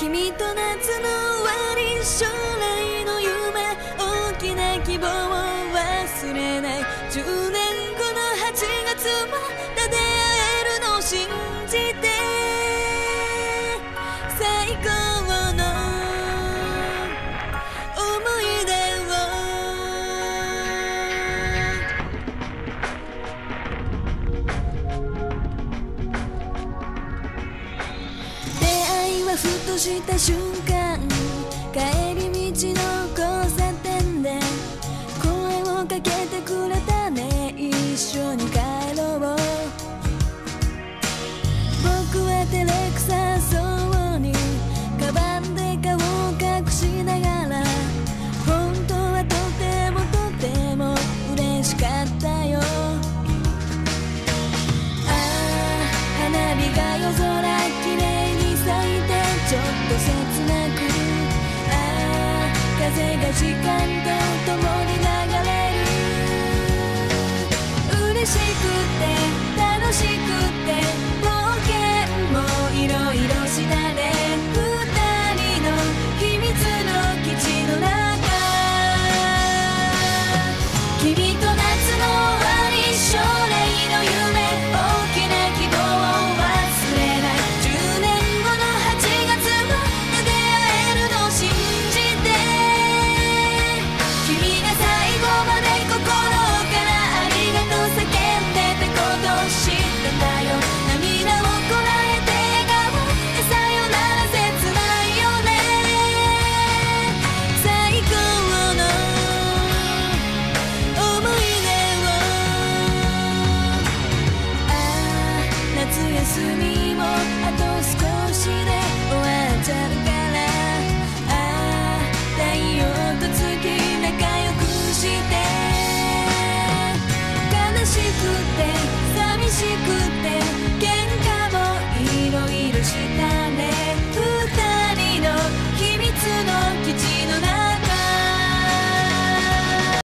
君と夏の終わり将来の夢大きな希望を忘れない。10年後の8月まふとした瞬間帰り道の声ちょっと切なくああ風が時間と共に流れる。嬉しくて楽しくて。休もあと少しで終わっちゃう